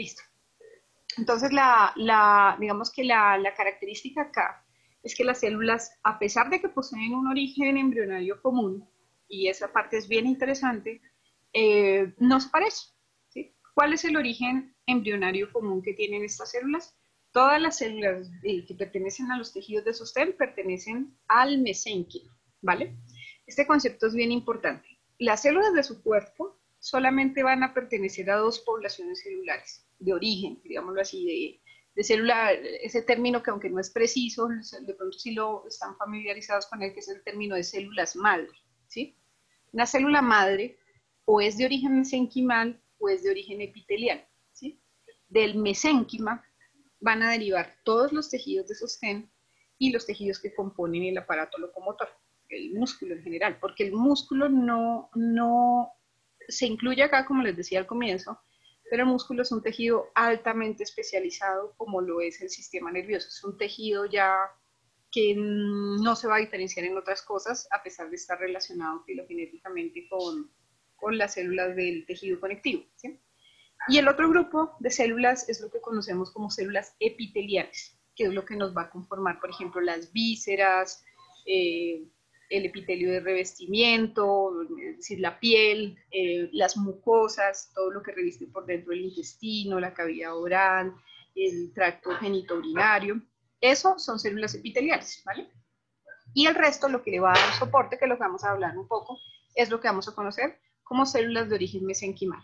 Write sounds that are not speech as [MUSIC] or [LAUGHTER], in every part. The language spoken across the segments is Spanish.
Listo. Entonces, la, digamos que la, característica acá es que las células, a pesar de que poseen un origen embrionario común, y esa parte es bien interesante, eh, no se parecen. ¿sí? ¿Cuál es el origen embrionario común que tienen estas células? Todas las células eh, que pertenecen a los tejidos de sostén pertenecen al mesénquimo, ¿vale? Este concepto es bien importante. Las células de su cuerpo solamente van a pertenecer a dos poblaciones celulares de origen, digámoslo así, de, de célula, ese término que aunque no es preciso, de pronto sí lo están familiarizados con él, que es el término de células madre, ¿sí? Una célula madre o es de origen mesenquimal o es de origen epitelial, ¿sí? Del mesénquima van a derivar todos los tejidos de sostén y los tejidos que componen el aparato locomotor, el músculo en general, porque el músculo no, no se incluye acá, como les decía al comienzo, pero el músculo es un tejido altamente especializado como lo es el sistema nervioso. Es un tejido ya que no se va a diferenciar en otras cosas a pesar de estar relacionado filogenéticamente con, con las células del tejido conectivo. Y el otro grupo de células es lo que conocemos como células epiteliales, que es lo que nos va a conformar, por ejemplo, las vísceras, eh, el epitelio de revestimiento, es decir, la piel, eh, las mucosas, todo lo que reviste por dentro del intestino, la cavidad oral, el tracto genitourinario. Eso son células epiteliales, ¿vale? Y el resto, lo que le va a dar soporte, que lo vamos a hablar un poco, es lo que vamos a conocer como células de origen mesenquimal.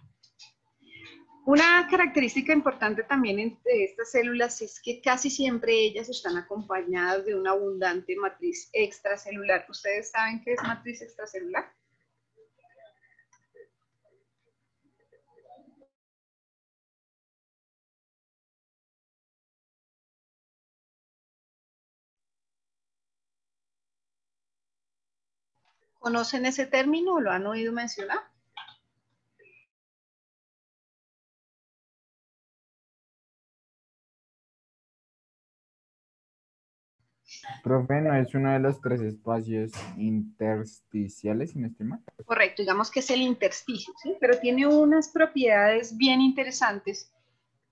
Una característica importante también de estas células es que casi siempre ellas están acompañadas de una abundante matriz extracelular. ¿Ustedes saben qué es matriz extracelular? ¿Conocen ese término o lo han oído mencionar? Profe, ¿no es uno de los tres espacios intersticiales, sin estima? Correcto, digamos que es el intersticio, ¿sí? Pero tiene unas propiedades bien interesantes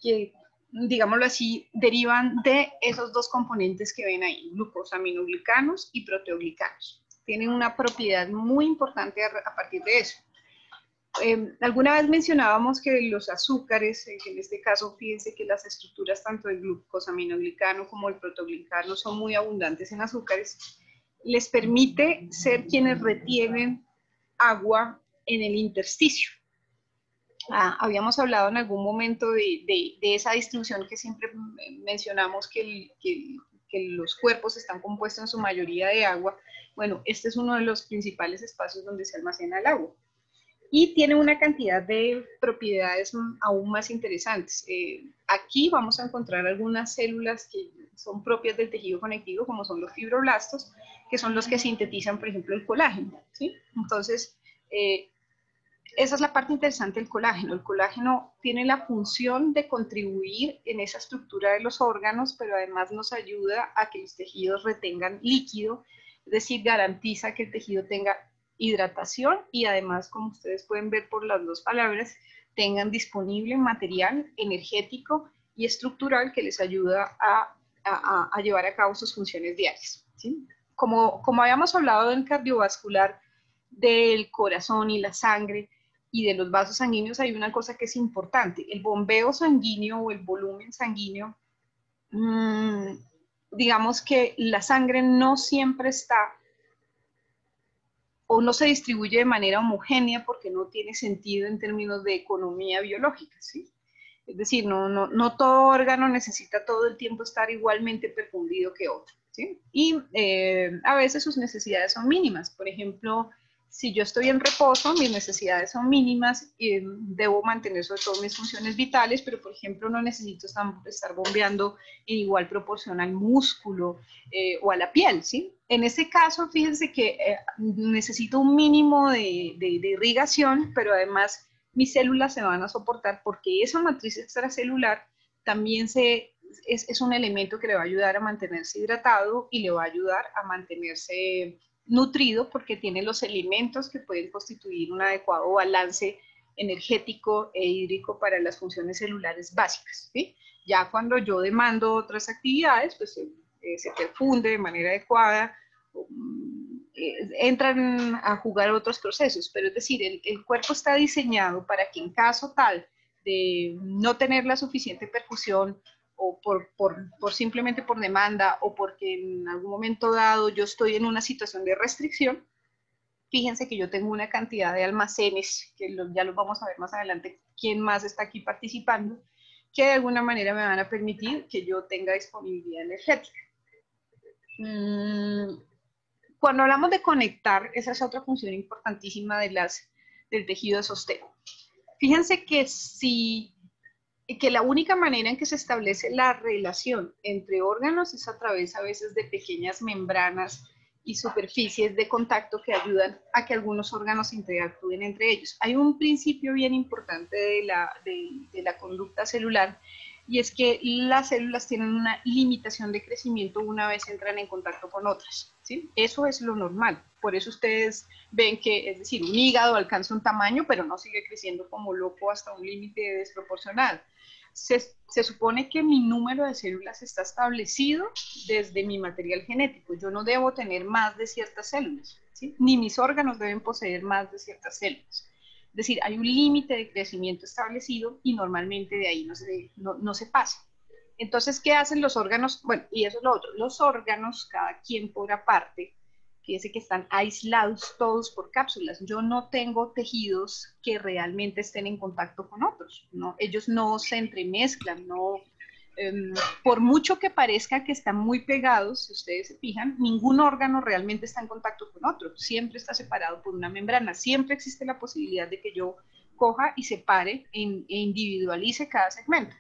que, digámoslo así, derivan de esos dos componentes que ven ahí, glucosaminoglicanos y proteoglicanos. Tienen una propiedad muy importante a partir de eso. Em, alguna vez mencionábamos que los azúcares, eh, en este caso fíjense que las estructuras tanto del glucosaminoglicano como el protoglicano son muy abundantes en azúcares, les permite ser quienes retienen agua en el intersticio. Ah, habíamos hablado en algún momento de, esa distribución que siempre mencionamos que, que, los cuerpos están compuestos en su mayoría de agua. Bueno, este es uno de los principales espacios donde se almacena el agua y tiene una cantidad de propiedades aún más interesantes. Eh, aquí vamos a encontrar algunas células que son propias del tejido conectivo, como son los fibroblastos, que son los que sintetizan, por ejemplo, el colágeno. ¿sí? Entonces, eh, esa es la parte interesante del colágeno. El colágeno tiene la función de contribuir en esa estructura de los órganos, pero además nos ayuda a que los tejidos retengan líquido, es decir, garantiza que el tejido tenga hidratación y además, como ustedes pueden ver por las dos palabras, tengan disponible material energético y estructural que les ayuda a, a, llevar a cabo sus funciones diarias. ¿sí? Como, como habíamos hablado del cardiovascular, del corazón y la sangre y de los vasos sanguíneos, hay una cosa que es importante. El bombeo sanguíneo o el volumen sanguíneo, mmm, digamos que la sangre no siempre está o no se distribuye de manera homogénea porque no tiene sentido en términos de economía biológica, ¿sí? Es decir, no, no, no todo órgano necesita todo el tiempo estar igualmente perfundido que otro, ¿sí? Y eh, a veces sus necesidades son mínimas. Por ejemplo, si yo estoy en reposo, mis necesidades son mínimas, y debo mantener sobre todo mis funciones vitales, pero por ejemplo no necesito estar bombeando en igual proporción al músculo eh, o a la piel, ¿sí? En ese caso, fíjense que eh, necesito un mínimo de, de, irrigación, pero además mis células se van a soportar porque esa matriz extracelular también se, es, es un elemento que le va a ayudar a mantenerse hidratado y le va a ayudar a mantenerse nutrido porque tiene los elementos que pueden constituir un adecuado balance energético e hídrico para las funciones celulares básicas. Ya cuando yo demando otras actividades, pues eh, se perfunde de manera adecuada, mm, eh, entran a jugar otros procesos, pero es decir, el, cuerpo está diseñado para que en caso tal de no tener la suficiente perfusión o por, por, por, simplemente por demanda o porque en algún momento dado yo estoy en una situación de restricción, fíjense que yo tengo una cantidad de almacenes, que ya los vamos a ver más adelante, quién más está aquí participando, que de alguna manera me van a permitir que yo tenga disponibilidad energética. Mm, cuando hablamos de conectar, esa es otra función importantísima de las, del tejido de sostén. Fíjense que si que la única manera en que se establece la relación entre órganos es a través a veces de pequeñas membranas y superficies de contacto que ayudan a que algunos órganos interactúen entre ellos. Hay un principio bien importante de la, de, la conducta celular y es que las células tienen una limitación de crecimiento una vez entran en contacto con otras. ¿sí? Eso es lo normal. Por eso ustedes ven que, es decir, un hígado alcanza un tamaño, pero no sigue creciendo como loco hasta un límite desproporcional se, supone que mi número de células está establecido desde mi material genético. Yo no debo tener más de ciertas células, ni mis órganos deben poseer más de ciertas células. Es decir, hay un límite de crecimiento establecido y normalmente de ahí no se, no se pasa. Entonces, ¿qué hacen los órganos? Bueno, y eso es lo otro. Los órganos, cada quien por aparte, fíjense que están aislados todos por cápsulas. Yo no tengo tejidos que realmente estén en contacto con otros, ¿no? Ellos no se entremezclan, no... Em, por mucho que parezca que están muy pegados, si ustedes se fijan, ningún órgano realmente está en contacto con otro, siempre está separado por una membrana, siempre existe la posibilidad de que yo coja y separe e individualice cada segmento.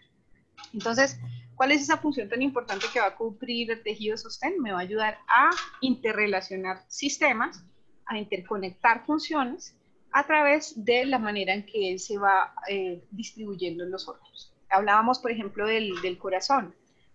Entonces, ¿Cuál es esa función tan importante que va a cumplir el tejido sostén? Me va a ayudar a interrelacionar sistemas, a interconectar funciones a través de la manera en que él se va eh, distribuyendo en los órganos. Hablábamos, por ejemplo, del, del corazón.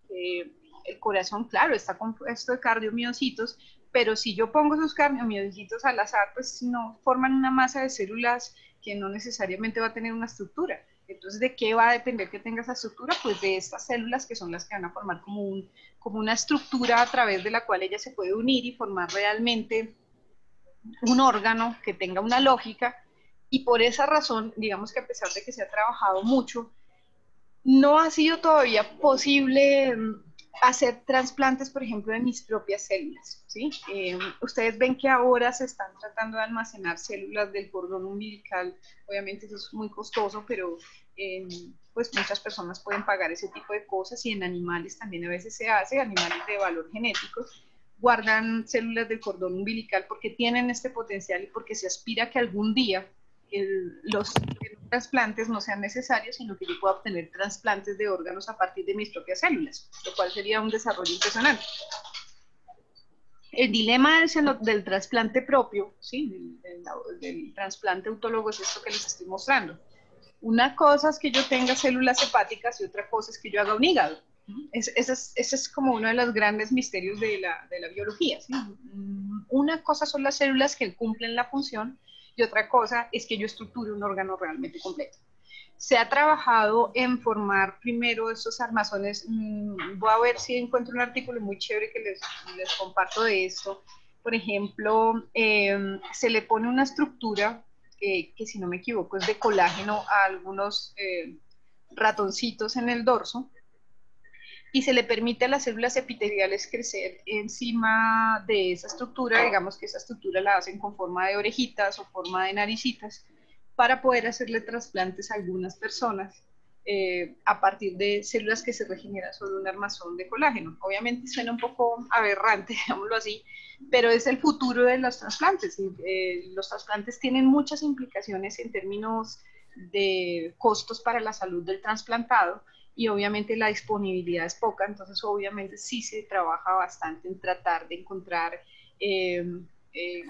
Eh, el corazón, claro, está compuesto de cardiomiocitos, pero si yo pongo esos cardiomiocitos al azar, pues no forman una masa de células que no necesariamente va a tener una estructura. Entonces, ¿de qué va a depender que tenga esa estructura? Pues de estas células que son las que van a formar como, como una estructura a través de la cual ella se puede unir y formar realmente un órgano que tenga una lógica. Y por esa razón, digamos que a pesar de que se ha trabajado mucho, no ha sido todavía posible mm, hacer trasplantes, por ejemplo, de mis propias células. ¿sí? Eh, ustedes ven que ahora se están tratando de almacenar células del cordón umbilical. Obviamente eso es muy costoso, pero eh, pues muchas personas pueden pagar ese tipo de cosas y en animales también a veces se hace, animales de valor genético guardan células del cordón umbilical porque tienen este potencial y porque se aspira que algún día los trasplantes no sean necesarios, sino que yo pueda obtener trasplantes de órganos a partir de mis propias células, lo cual sería un desarrollo impresionante. El dilema del, del trasplante propio, ¿sí? del, trasplante autólogo es esto que les estoy mostrando. Una cosa es que yo tenga células hepáticas y otra cosa es que yo haga un hígado. ese, es, es, como uno de los grandes misterios de la, de la biología. Una cosa son las células que cumplen la función y otra cosa es que yo estructure un órgano realmente completo. Se ha trabajado en formar primero esos armazones, mm, voy a ver si encuentro un artículo muy chévere que les, les comparto de esto. Por ejemplo, em, se le pone una estructura que si no me equivoco es de colágeno a algunos eh, ratoncitos en el dorso y se le permite a las células epiteliales crecer encima de esa estructura, digamos que esa estructura la hacen con forma de orejitas o forma de naricitas, para poder hacerle trasplantes a algunas personas eh, a partir de células que se regeneran sobre un armazón de colágeno. Obviamente suena un poco aberrante, [LAUGHS] digámoslo así, pero es el futuro de los trasplantes. Eh, los trasplantes tienen muchas implicaciones en términos de costos para la salud del trasplantado y obviamente la disponibilidad es poca, entonces obviamente sí se trabaja bastante en tratar de encontrar, eh, eh,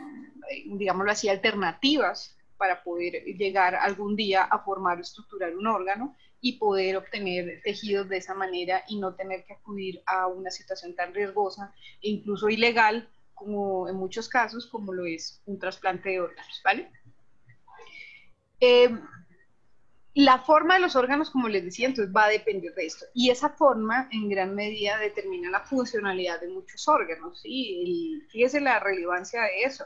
digámoslo así, alternativas para poder llegar algún día a formar o estructurar un órgano y poder obtener tejidos de esa manera y no tener que acudir a una situación tan riesgosa e incluso ilegal como en muchos casos como lo es un trasplante de órganos, ¿vale? Eh, la forma de los órganos, como les decía, entonces va a depender de esto. Y esa forma en gran medida determina la funcionalidad de muchos órganos. Y fíjese la relevancia de eso.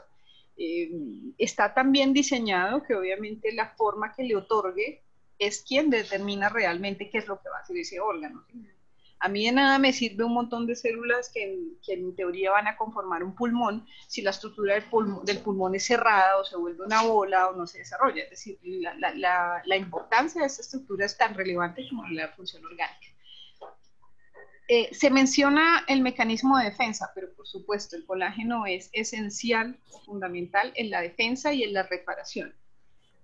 Eh, está tan bien diseñado que obviamente la forma que le otorgue es quien determina realmente qué es lo que va a hacer ese órgano. A mí de nada me sirve un montón de células que en, teoría van a conformar un pulmón si la estructura del, pulmón, es cerrada o se vuelve una bola o no se desarrolla. Es decir, la, importancia de esta estructura es tan relevante como la función orgánica. Eh, se menciona el mecanismo de defensa, pero por supuesto el colágeno es esencial, fundamental en la defensa y en la reparación.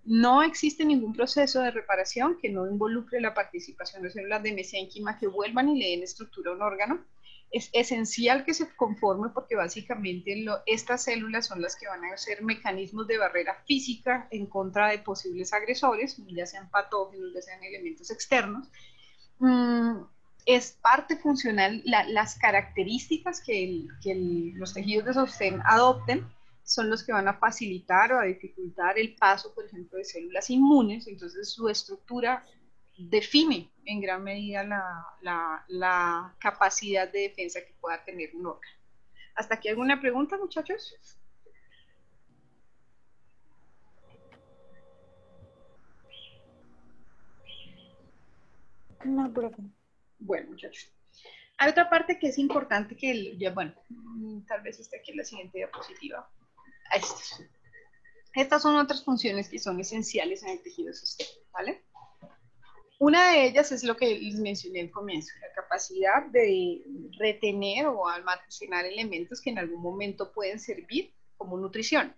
No existe ningún proceso de reparación que no involucre la participación de células de mesénquima que vuelvan y le den estructura a un órgano. Es esencial que se conforme porque básicamente estas células son las que van a ser mecanismos de barrera física en contra de posibles agresores, ya sean patógenos, ya sean elementos externos. Mm, es parte funcional, las características que, los tejidos de sostén adopten son los que van a facilitar o a dificultar el paso, por ejemplo, de células inmunes. Entonces, su estructura define en gran medida la, capacidad de defensa que pueda tener un órgano. ¿Hasta aquí alguna pregunta, muchachos? No, profe. Bueno, muchachos. Hay otra parte que es importante que, ya, bueno, tal vez esté aquí en la siguiente diapositiva. Estas son otras funciones que son esenciales en el tejido sostén, ¿vale? Una de ellas es lo que les mencioné al comienzo, la capacidad de retener o almacenar elementos que en algún momento pueden servir como nutrición.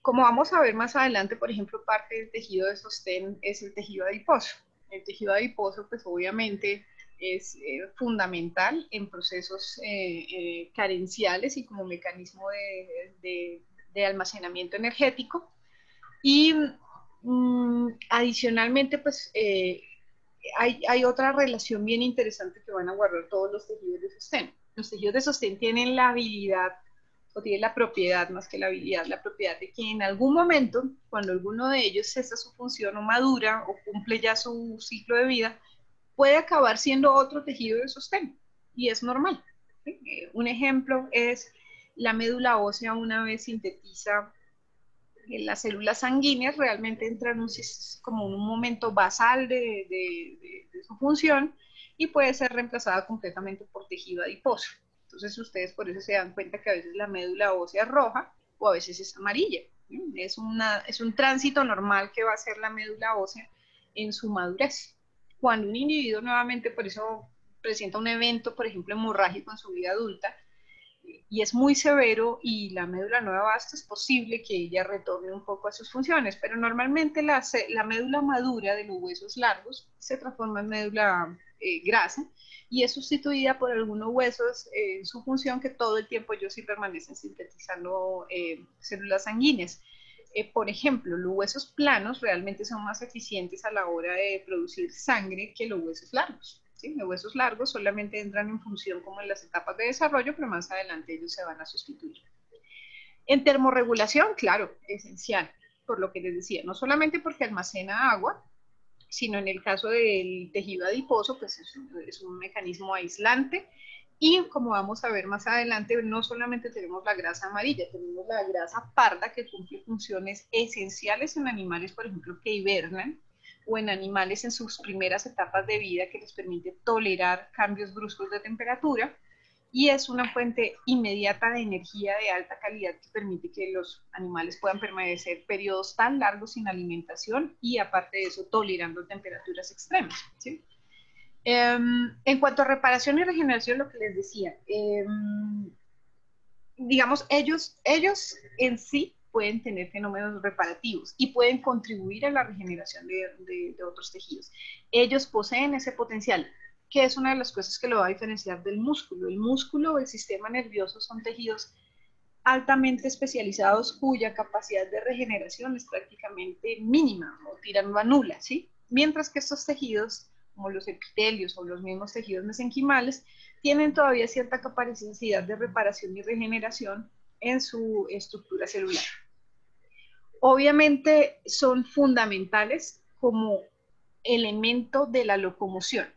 Como vamos a ver más adelante, por ejemplo, parte del tejido de sostén es el tejido adiposo. El tejido adiposo, pues obviamente es eh, fundamental en procesos eh, eh, carenciales y como mecanismo de, almacenamiento energético. Y mm, adicionalmente, pues hay, hay, otra relación bien interesante que van a guardar todos los tejidos de sostén. Los tejidos de sostén tienen la habilidad o tienen la propiedad, más que la habilidad, la propiedad de que en algún momento, cuando alguno de ellos cesa su función o madura o cumple ya su ciclo de vida, puede acabar siendo otro tejido de sostén y es normal. Eh, un ejemplo es la médula ósea una vez sintetiza eh, las células sanguíneas, realmente entra en un, como un momento basal de, su función y puede ser reemplazada completamente por tejido adiposo. Entonces ustedes por eso se dan cuenta que a veces la médula ósea es roja o a veces es amarilla. Es, es un tránsito normal que va a ser la médula ósea en su madurez cuando un individuo nuevamente por eso presenta un evento, por ejemplo, hemorrágico en su vida adulta, y es muy severo y la médula no basta, es posible que ella retorne un poco a sus funciones, pero normalmente la, la médula madura de los huesos largos se transforma en médula eh, grasa y es sustituida por algunos huesos en su función que todo el tiempo ellos sí permanecen sintetizando eh, células sanguíneas. Eh, por ejemplo, los huesos planos realmente son más eficientes a la hora de producir sangre que los huesos largos. Los huesos largos solamente entran en función como en las etapas de desarrollo, pero más adelante ellos se van a sustituir. En termorregulación, claro, esencial, por lo que les decía, no solamente porque almacena agua, sino en el caso del tejido adiposo, pues es es un mecanismo aislante y como vamos a ver más adelante, no solamente tenemos la grasa amarilla, tenemos la grasa parda que cumple funciones esenciales en animales, por ejemplo, que hibernan o en animales en sus primeras etapas de vida que les permite tolerar cambios bruscos de temperatura y es una fuente inmediata de energía de alta calidad que permite que los animales puedan permanecer periodos tan largos sin alimentación y aparte de eso tolerando temperaturas extremas. Em, en cuanto a reparación y regeneración, lo que les decía, em, digamos, ellos, ellos en sí pueden tener fenómenos reparativos y pueden contribuir a la regeneración de, otros tejidos. Ellos poseen ese potencial, que es una de las cosas que lo va a diferenciar del músculo. El músculo o el sistema nervioso son tejidos altamente especializados cuya capacidad de regeneración es prácticamente mínima o tirando a nula, ¿sí? Mientras que estos tejidos como los epitelios o los mismos tejidos mesenquimales, tienen todavía cierta capacidad de reparación y regeneración en su estructura celular. Obviamente son fundamentales como elemento de la locomoción.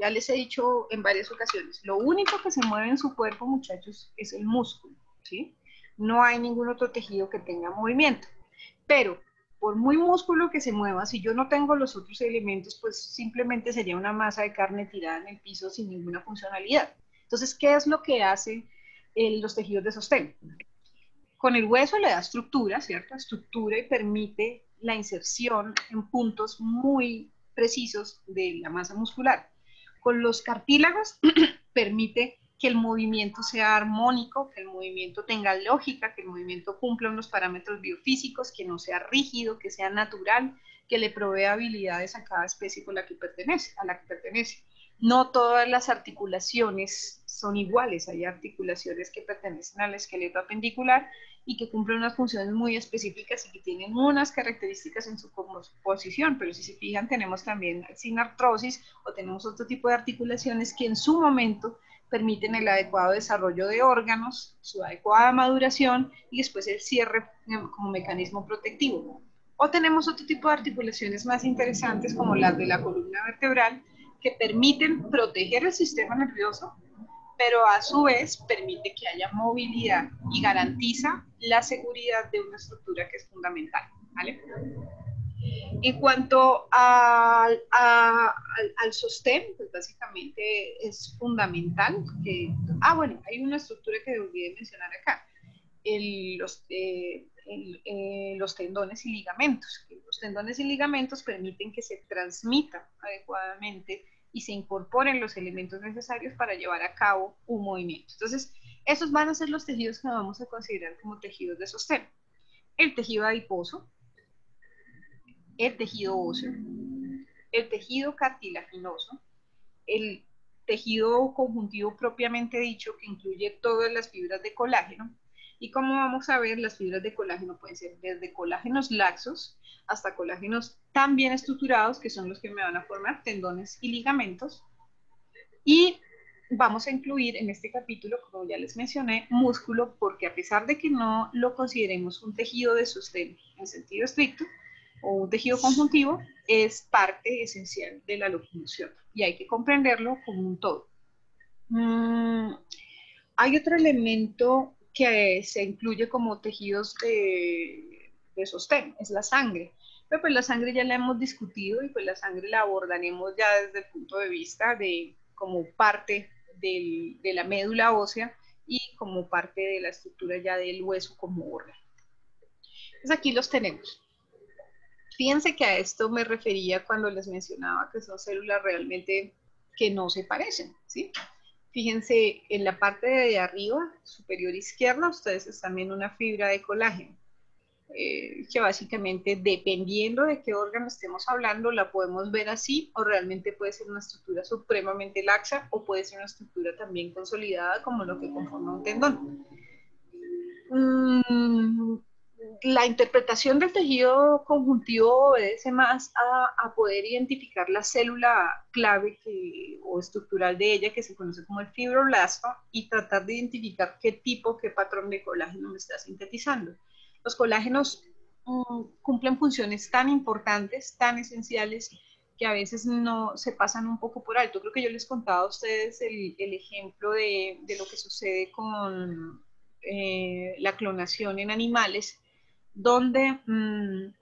Ya les he dicho en varias ocasiones, lo único que se mueve en su cuerpo, muchachos, es el músculo, ¿sí? No hay ningún otro tejido que tenga movimiento. Pero por muy músculo que se mueva, si yo no tengo los otros elementos, pues simplemente sería una masa de carne tirada en el piso sin ninguna funcionalidad. Entonces, ¿qué es lo que hacen eh, los tejidos de sostén? Con el hueso le da estructura, ¿cierto? Estructura y permite la inserción en puntos muy precisos de la masa muscular. Con los cartílagos [CLEARS THROAT] permite que el movimiento sea armónico, que el movimiento tenga lógica, que el movimiento cumpla unos parámetros biofísicos, que no sea rígido, que sea natural, que le provea habilidades a cada especie con la que pertenece, a la que pertenece. No todas las articulaciones son iguales, hay articulaciones que pertenecen al esqueleto apendicular y que cumplen unas funciones muy específicas y que tienen unas características en su composición, pero si se fijan tenemos también sin artrosis o tenemos otro tipo de articulaciones que en su momento permiten el adecuado desarrollo de órganos, su adecuada maduración y después el cierre como mecanismo protectivo. O tenemos otro tipo de articulaciones más interesantes como las de la columna vertebral que permiten proteger el sistema nervioso, pero a su vez permite que haya movilidad y garantiza la seguridad de una estructura que es fundamental. ¿vale? En cuanto al, al, sostén, pues básicamente es fundamental que, ah, bueno, hay una estructura que olvidé mencionar acá, los, eh, eh, los tendones y ligamentos. Los tendones y ligamentos permiten que se transmita adecuadamente y se incorporen los elementos necesarios para llevar a cabo un movimiento. Entonces, esos van a ser los tejidos que vamos a considerar como tejidos de sostén. El tejido adiposo, el tejido óseo, el tejido cartilaginoso, el tejido conjuntivo propiamente dicho, que incluye todas las fibras de colágeno. Y como vamos a ver, las fibras de colágeno pueden ser desde colágenos laxos hasta colágenos tan bien estructurados, que son los que me van a formar tendones y ligamentos. Y vamos a incluir en este capítulo, como ya les mencioné, músculo, porque a pesar de que no lo consideremos un tejido de sostén en sentido estricto, o un tejido conjuntivo es parte esencial de la locomoción y hay que comprenderlo como un todo. Mm, hay otro elemento que se incluye como tejidos de, de, sostén, es la sangre. Pero pues la sangre ya la hemos discutido y pues la sangre la abordaremos ya desde el punto de vista de como parte del, de la médula ósea y como parte de la estructura ya del hueso como órgano. Entonces aquí los tenemos. Fíjense que a esto me refería cuando les mencionaba que son células realmente que no se parecen, ¿sí? Fíjense, en la parte de arriba, superior izquierda, ustedes están viendo una fibra de colágeno, eh, que básicamente, dependiendo de qué órgano estemos hablando, la podemos ver así, o realmente puede ser una estructura supremamente laxa, o puede ser una estructura también consolidada, como lo que conforma un tendón. Mm, la interpretación del tejido conjuntivo obedece más a, poder identificar la célula clave o estructural de ella, que se conoce como el fibroblasto, y tratar de identificar qué tipo, qué patrón de colágeno me está sintetizando. Los colágenos mm, cumplen funciones tan importantes, tan esenciales, que a veces no se pasan un poco por alto. Creo que yo les contaba a ustedes el, ejemplo de, lo que sucede con eh, la clonación en animales donde mm,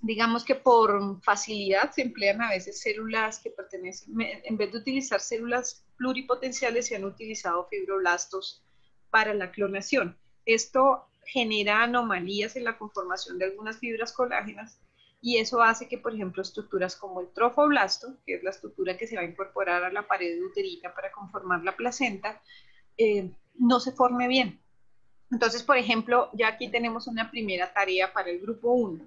digamos que por facilidad se emplean a veces células que pertenecen, en vez de utilizar células pluripotenciales, se han utilizado fibroblastos para la clonación. Esto genera anomalías en la conformación de algunas fibras colágenas y eso hace que, por ejemplo, estructuras como el trofoblasto, que es la estructura que se va a incorporar a la pared uterina para conformar la placenta, eh, no se forme bien. Entonces, por ejemplo, ya aquí tenemos una primera tarea para el grupo 1.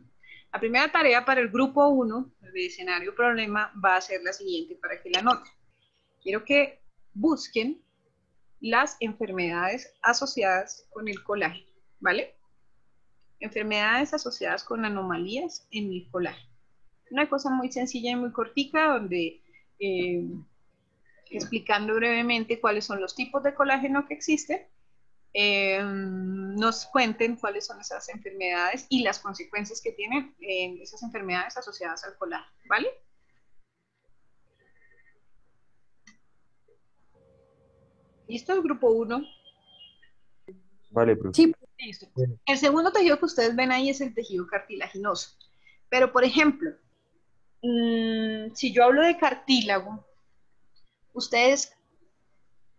La primera tarea para el grupo 1 de escenario problema va a ser la siguiente para que la anoten. Quiero que busquen las enfermedades asociadas con el colágeno, ¿vale? Enfermedades asociadas con anomalías en el colágeno. Una cosa muy sencilla y muy cortica donde eh, explicando brevemente cuáles son los tipos de colágeno que existen em, nos cuenten cuáles son esas enfermedades y las consecuencias que tienen esas enfermedades asociadas al colágeno, ¿vale? ¿Listo? El grupo 1. Vale, Sí. Listo. El segundo tejido que ustedes ven ahí es el tejido cartilaginoso. Pero, por ejemplo, mm, si yo hablo de cartílago, ¿ustedes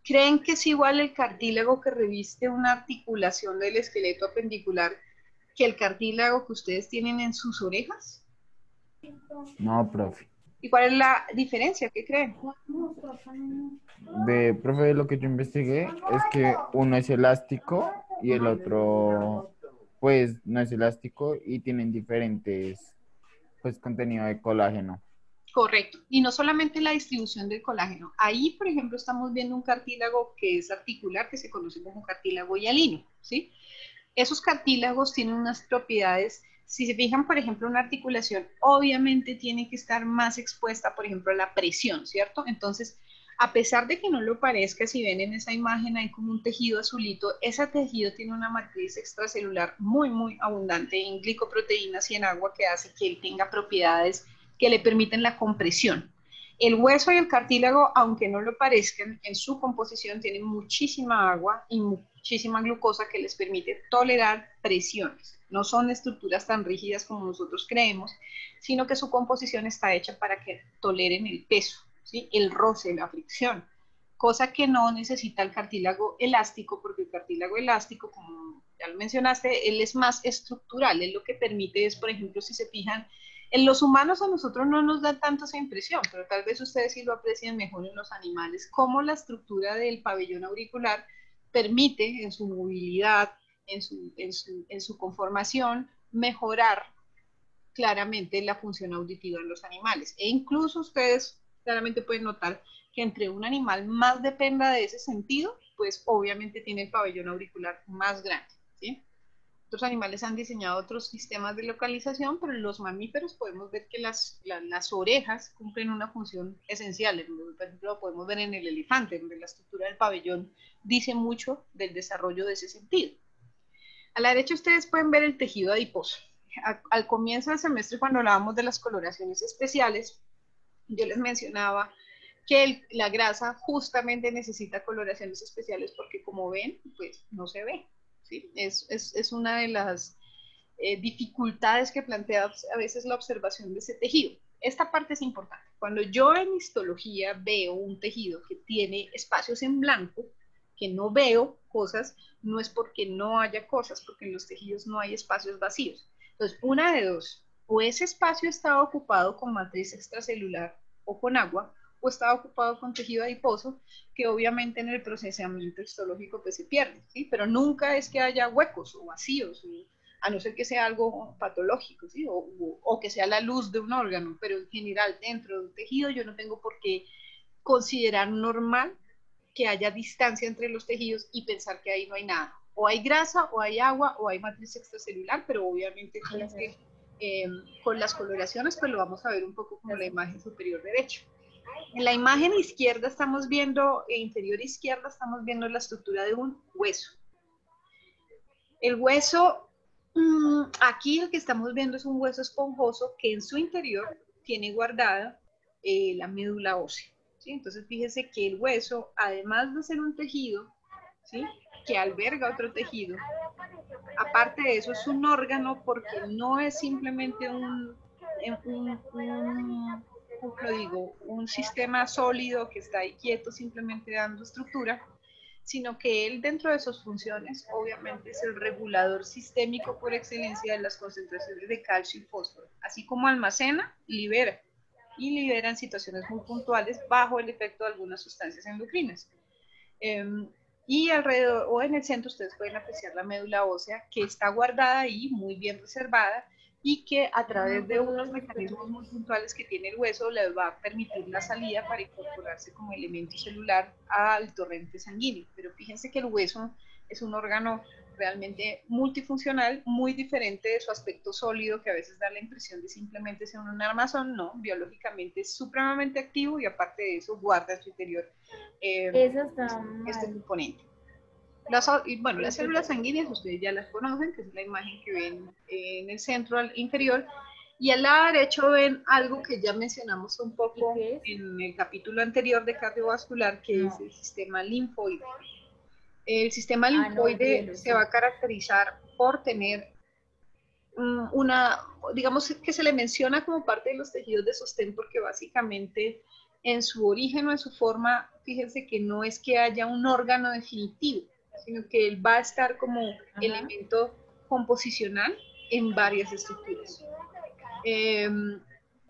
creen que es igual el cartílago que reviste una articulación del esqueleto apendicular que el cartílago que ustedes tienen en sus orejas? No, profe. ¿Y cuál es la diferencia? ¿Qué creen? De, profe, lo que yo investigué es que uno es elástico y el otro, pues, no es elástico y tienen diferentes, pues, contenido de colágeno. Correcto. Y no solamente la distribución del colágeno. Ahí, por ejemplo, estamos viendo un cartílago que es articular, que se conoce como cartílago hialino, ¿sí? Esos cartílagos tienen unas propiedades si se fijan, por ejemplo, una articulación, obviamente tiene que estar más expuesta, por ejemplo, a la presión, ¿cierto? Entonces, a pesar de que no lo parezca, si ven en esa imagen hay como un tejido azulito, ese tejido tiene una matriz extracelular muy, muy abundante en glicoproteínas y en agua que hace que él tenga propiedades que le permiten la compresión. El hueso y el cartílago, aunque no lo parezcan, en su composición tienen muchísima agua y muchísima glucosa que les permite tolerar presiones. No son estructuras tan rígidas como nosotros creemos, sino que su composición está hecha para que toleren el peso, ¿sí? el roce, la fricción, cosa que no necesita el cartílago elástico, porque el cartílago elástico, como ya lo mencionaste, él es más estructural, él lo que permite es, por ejemplo, si se fijan, en los humanos a nosotros no nos da tanto esa impresión, pero tal vez ustedes sí lo aprecian mejor en los animales, cómo la estructura del pabellón auricular permite en su movilidad, en su, conformación mejorar claramente la función auditiva en los animales. E incluso ustedes claramente pueden notar que entre un animal más dependa de ese sentido, pues obviamente tiene el pabellón auricular más grande. ¿sí? Otros animales han diseñado otros sistemas de localización, pero en los mamíferos podemos ver que las, orejas cumplen una función esencial. Por ejemplo, lo podemos ver en el elefante, donde la estructura del pabellón dice mucho del desarrollo de ese sentido. A la derecha ustedes pueden ver el tejido adiposo. Al comienzo del semestre, cuando hablábamos de las coloraciones especiales, yo les mencionaba que la grasa justamente necesita coloraciones especiales porque como ven, pues no se ve. Es, es, es una de las eh, dificultades que plantea a veces la observación de ese tejido. Esta parte es importante. Cuando yo en histología veo un tejido que tiene espacios en blanco, que no veo cosas, no es porque no haya cosas, porque en los tejidos no hay espacios vacíos. Entonces, una de dos, o ese espacio está ocupado con matriz extracelular o con agua, o está ocupado con tejido adiposo, que obviamente en el procesamiento histológico pues se pierde, ¿sí? Pero nunca es que haya huecos o vacíos, a no ser que sea algo patológico, ¿sí? O, o, que sea la luz de un órgano, pero en general dentro de un tejido yo no tengo por qué considerar normal que haya distancia entre los tejidos y pensar que ahí no hay nada. O hay grasa, o hay agua, o hay matriz extracelular, pero obviamente eh, con las coloraciones pues lo vamos a ver un poco como la imagen superior derecha. En la imagen izquierda estamos viendo, e inferior izquierda estamos viendo la estructura de un hueso. El hueso, mm, aquí el que estamos viendo es un hueso esponjoso que en su interior tiene guardada eh, la médula ósea. Entonces fíjese que el hueso, además de ser un tejido, ¿sí? que alberga otro tejido, aparte de eso es un órgano porque no es simplemente un, un, digo? un sistema sólido que está ahí quieto simplemente dando estructura, sino que él dentro de sus funciones obviamente es el regulador sistémico por excelencia de las concentraciones de calcio y fósforo, así como almacena, libera y liberan situaciones muy puntuales bajo el efecto de algunas sustancias endocrinas. Em, y alrededor o en el centro ustedes pueden apreciar la médula ósea que está guardada ahí, muy bien reservada, y que a través de unos mecanismos muy puntuales que tiene el hueso le va a permitir la salida para incorporarse como elemento celular al torrente sanguíneo. Pero fíjense que el hueso es un órgano realmente multifuncional, muy diferente de su aspecto sólido, que a veces da la impresión de simplemente ser un armazón, no, biológicamente es supremamente activo y aparte de eso guarda en su interior eh, este componente. Las, bueno, las células sanguíneas ustedes ya las conocen, que es la imagen que ven en el centro inferior. Y al lado derecho ven algo que ya mencionamos un poco en el capítulo anterior de cardiovascular, que es el sistema linfoide. El sistema ah, linfoide se va a caracterizar por tener una, digamos que se le menciona como parte de los tejidos de sostén porque básicamente en su origen o en su forma, fíjense que no es que haya un órgano definitivo, sino que él va a estar como elemento composicional en varias estructuras. Em,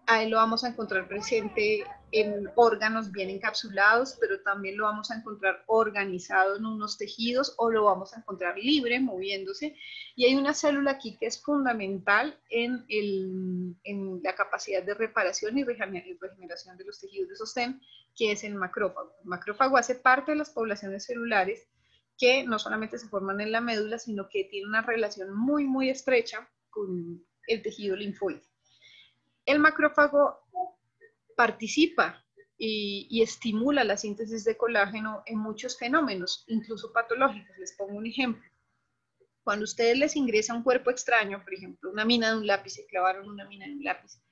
ahí lo vamos a encontrar presente en órganos bien encapsulados, pero también lo vamos a encontrar organizado en unos tejidos o lo vamos a encontrar libre, moviéndose. Y hay una célula aquí que es fundamental en, el, en la capacidad de reparación y regeneración de los tejidos de sostén, que es el macrófago. El macrófago hace parte de las poblaciones celulares que no solamente se forman en la médula, sino que tiene una relación muy, muy estrecha con el tejido linfoide. El macrófago participa y, estimula la síntesis de colágeno en muchos fenómenos, incluso patológicos. Les pongo un ejemplo. Cuando ustedes les ingresa un cuerpo extraño, por ejemplo, una mina de un lápiz, se clavaron una mina de un lápiz,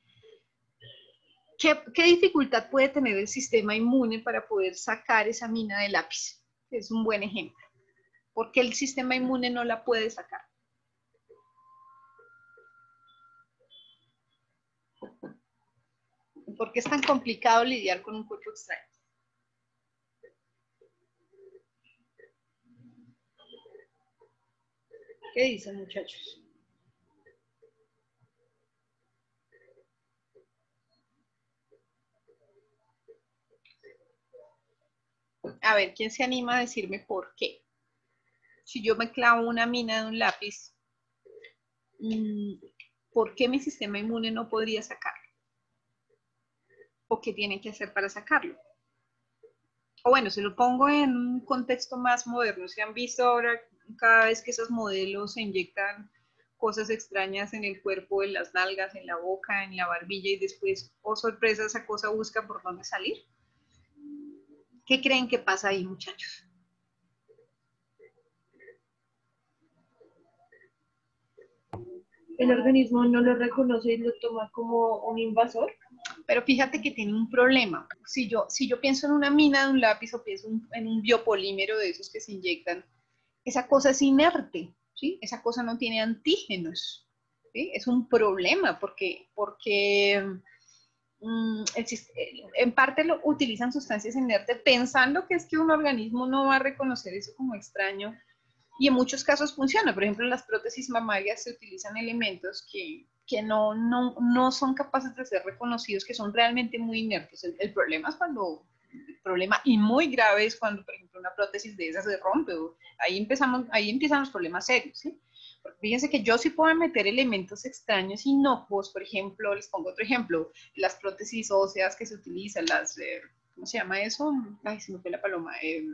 ¿qué, ¿qué, dificultad puede tener el sistema inmune para poder sacar esa mina de lápiz? Es un buen ejemplo. ¿Por qué el sistema inmune no la puede sacar? ¿Por qué es tan complicado lidiar con un cuerpo extraño? ¿Qué dicen muchachos? A ver, ¿quién se anima a decirme por qué? Si yo me clavo una mina de un lápiz, mm, ¿por qué mi sistema inmune no podría sacarlo? o qué tienen que hacer para sacarlo. O bueno, se lo pongo en un contexto más moderno. Se han visto ahora cada vez que esos modelos se inyectan cosas extrañas en el cuerpo, en las nalgas, en la boca, en la barbilla y después, oh sorpresa, esa cosa busca por dónde salir. ¿Qué creen que pasa ahí, muchachos? El organismo no lo reconoce y lo toma como un invasor. Pero fíjate que tiene un problema. Si yo, si yo pienso en una mina de un lápiz o pienso en un biopolímero de esos que se inyectan, esa cosa es inerte, ¿sí? Esa cosa no tiene antígenos, ¿sí? Es un problema porque, porque mm, en parte lo, utilizan sustancias inertes pensando que es que un organismo no va a reconocer eso como extraño y en muchos casos funciona. Por ejemplo, en las prótesis mamarias se utilizan elementos que, que no, no, no, son capaces de ser reconocidos, que son realmente muy inertes. El, problema es cuando, el problema y muy grave es cuando, por ejemplo, una prótesis de esas se rompe. Ahí, empezamos, ahí empiezan los problemas serios, ¿sí? Porque fíjense que yo sí puedo meter elementos extraños inocuos, por ejemplo, les pongo otro ejemplo, las prótesis óseas que se utilizan, las, eh, ¿cómo se llama eso? Ay, se me fue la paloma. Eh,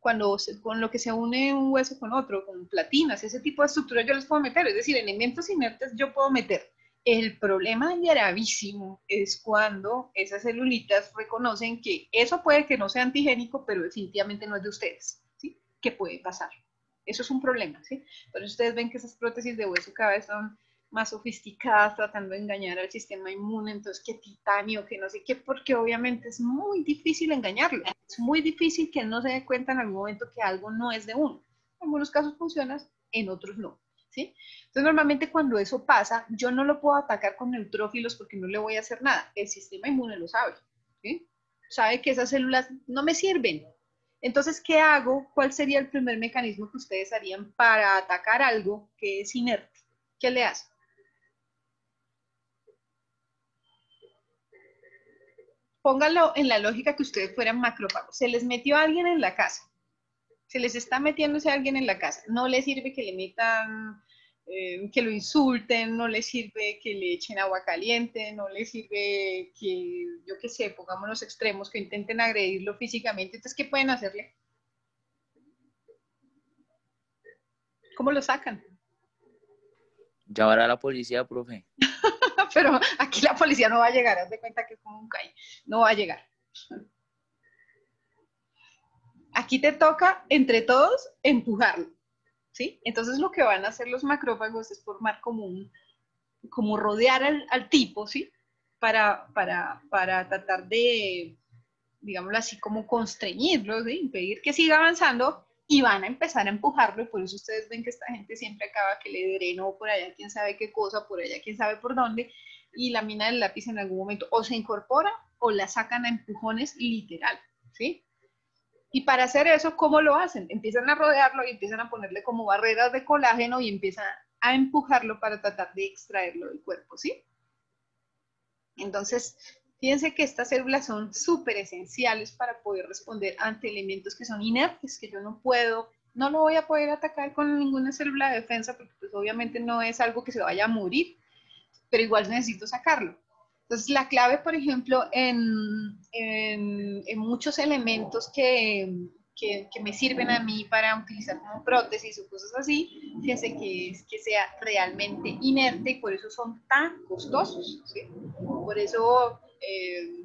cuando con lo que se une un hueso con otro, con platinas, ese tipo de estructuras yo les puedo meter, es decir, elementos inertes yo puedo meter. El problema gravísimo es cuando esas celulitas reconocen que eso puede que no sea antigénico, pero definitivamente no es de ustedes, ¿sí? ¿Qué puede pasar? Eso es un problema, ¿sí? Entonces ustedes ven que esas prótesis de hueso cada vez son más sofisticadas, tratando de engañar al sistema inmune, entonces que titanio, que no sé qué, porque obviamente es muy difícil engañarlo, es muy difícil que no se dé cuenta en algún momento que algo no es de uno. En algunos casos funciona, en otros no. ¿Sí? Entonces, normalmente cuando eso pasa, yo no lo puedo atacar con neutrófilos porque no le voy a hacer nada. El sistema inmune lo sabe. Sabe que esas células no me sirven. Entonces, ¿qué hago? ¿Cuál sería el primer mecanismo que ustedes harían para atacar algo que es inerte? ¿Qué le hace? Póngalo en la lógica que ustedes fueran macrófagos. Se les metió alguien en la casa. Se les está metiéndose alguien en la casa. No les sirve que le metan, eh, que lo insulten, no les sirve que le echen agua caliente, no les sirve que, yo qué sé, pongamos los extremos, que intenten agredirlo físicamente. Entonces, ¿qué pueden hacerle? ¿Cómo lo sacan? Llamar a la policía, profe. [LAUGHS] [LAUGHS] pero aquí la policía no va a llegar, haz de cuenta que es como un calle, no va a llegar. aquí te toca entre todos empujarlo, ¿sí? Entonces lo que van a hacer los macrófagos es formar como un, como rodear al, tipo, ¿sí? Para, para, para tratar de, digámoslo así, como constreñirlo, ¿sí? impedir que siga avanzando y van a empezar a empujarlo, y por eso ustedes ven que esta gente siempre acaba que le dreno por allá quién sabe qué cosa, por allá quién sabe por dónde, y la mina del lápiz en algún momento o se incorpora o la sacan a empujones literal, ¿sí? Y para hacer eso, ¿cómo lo hacen? Empiezan a rodearlo y empiezan a ponerle como barreras de colágeno y empiezan a empujarlo para tratar de extraerlo del cuerpo, ¿sí? Entonces, fíjense que estas células son súper esenciales para poder responder ante elementos que son inertes, que yo no puedo, no lo voy a poder atacar con ninguna célula de defensa, porque pues obviamente no es algo que se vaya a morir, pero igual necesito sacarlo. Entonces, la clave, por ejemplo, en, en, en muchos elementos que, que, que, me sirven a mí para utilizar como prótesis o cosas así, fíjense que es que sea realmente inerte y por eso son tan costosos. ¿sí? Por eso, eh,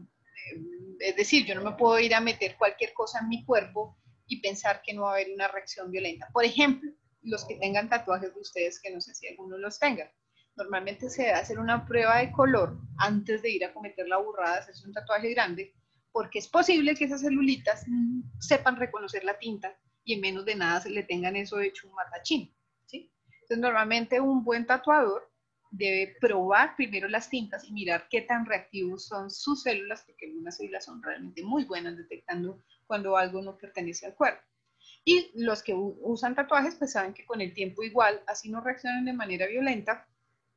es decir, yo no me puedo ir a meter cualquier cosa en mi cuerpo y pensar que no va a haber una reacción violenta. Por ejemplo, los que tengan tatuajes de ustedes, que no sé si alguno los tenga normalmente se debe hacer una prueba de color antes de ir a cometer la burrada hacerse un tatuaje grande, porque es posible que esas celulitas sepan reconocer la tinta y en menos de nada se le tengan eso hecho un matachín. ¿sí? Entonces, normalmente un buen tatuador debe probar primero las tintas y mirar qué tan reactivos son sus células, porque algunas células son realmente muy buenas detectando cuando algo no pertenece al cuerpo. Y los que usan tatuajes, pues saben que con el tiempo igual, así no reaccionan de manera violenta,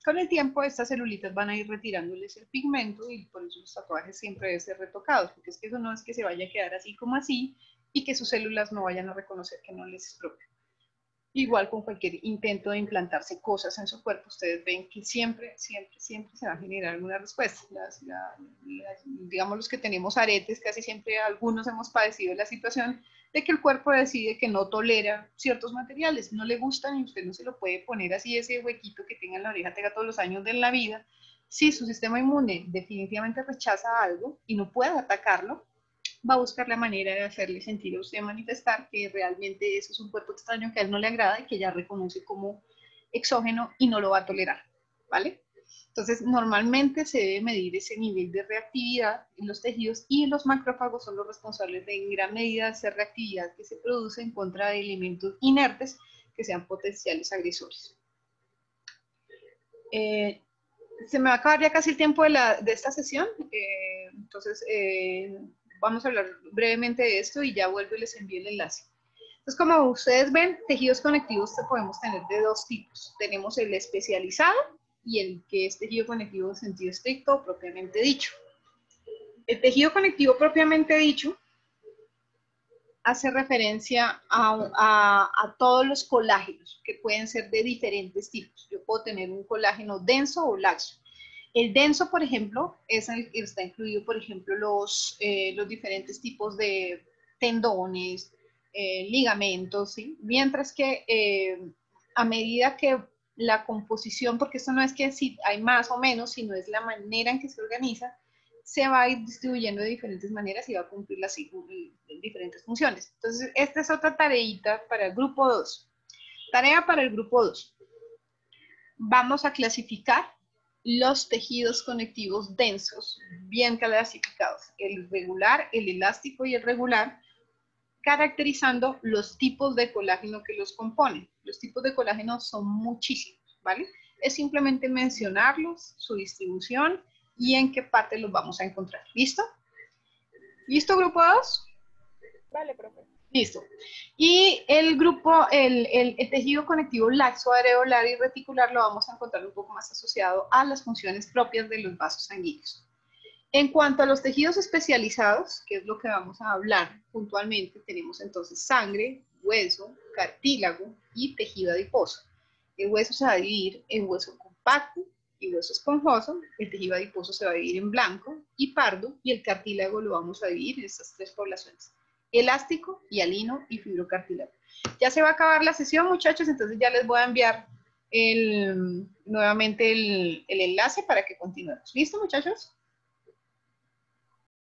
con el tiempo estas celulitas van a ir retirándoles el pigmento y por eso los tatuajes siempre deben ser retocados, porque es que eso no es que se vaya a quedar así como así y que sus células no vayan a reconocer que no les es propio. Igual con cualquier intento de implantarse cosas en su cuerpo, ustedes ven que siempre, siempre, siempre se va a generar alguna respuesta. digamos los que tenemos aretes, casi siempre algunos hemos padecido la situación de que el cuerpo decide que no tolera ciertos materiales, no le gustan y usted no se lo puede poner así ese huequito que tenga en la oreja, tenga todos los años de la vida. Si su sistema inmune definitivamente rechaza algo y no puede atacarlo, va a buscar la manera de hacerle sentir a usted manifestar que realmente eso es un cuerpo extraño que a él no le agrada y que ya reconoce como exógeno y no lo va a tolerar, ¿vale? Entonces, normalmente se debe medir ese nivel de reactividad en los tejidos y los macrófagos son los responsables de en gran medida hacer reactividad que se produce en contra de elementos inertes que sean potenciales agresores. Eh, se me va a acabar ya casi el tiempo de, la, de esta sesión, eh, entonces eh, vamos a hablar brevemente de esto y ya vuelvo y les envío el enlace. Entonces, como ustedes ven, tejidos conectivos podemos tener de dos tipos. Tenemos el especializado, y el que es tejido conectivo en sentido estricto propiamente dicho. El tejido conectivo propiamente dicho hace referencia a, a, todos los colágenos que pueden ser de diferentes tipos. Yo puedo tener un colágeno denso o laxo. El denso, por ejemplo, está incluido, por ejemplo, los, eh, diferentes tipos de tendones, eh, ligamentos, mientras que eh, a medida que la composición, porque esto no es que si hay más o menos, sino es la manera en que se organiza, se va a ir distribuyendo de diferentes maneras y va a cumplir las diferentes funciones. Entonces, esta es otra tareita para el grupo 2. Tarea para el grupo 2. Vamos a clasificar los tejidos conectivos densos, bien clasificados, el regular, el elástico y el regular, caracterizando los tipos de colágeno que los componen. Los tipos de colágeno son muchísimos, ¿vale? Es simplemente mencionarlos, su distribución y en qué parte los vamos a encontrar. ¿Listo? ¿Listo, grupo 2? Vale, profe. Listo. Y el grupo, el, tejido conectivo laxo, areolar y reticular lo vamos a encontrar un poco más asociado a las funciones propias de los vasos sanguíneos. En cuanto a los tejidos especializados, que es lo que vamos a hablar puntualmente, tenemos entonces sangre, hueso, cartílago y tejido adiposo. El hueso se va a dividir en hueso compacto y hueso esponjoso, el tejido adiposo se va a dividir en blanco y pardo y el cartílago lo vamos a dividir en estas tres poblaciones, elástico, hialino y fibrocartílago. Ya se va a acabar la sesión, muchachos, entonces ya les voy a enviar el, nuevamente el, el enlace para que continuemos. ¿Listo, muchachos?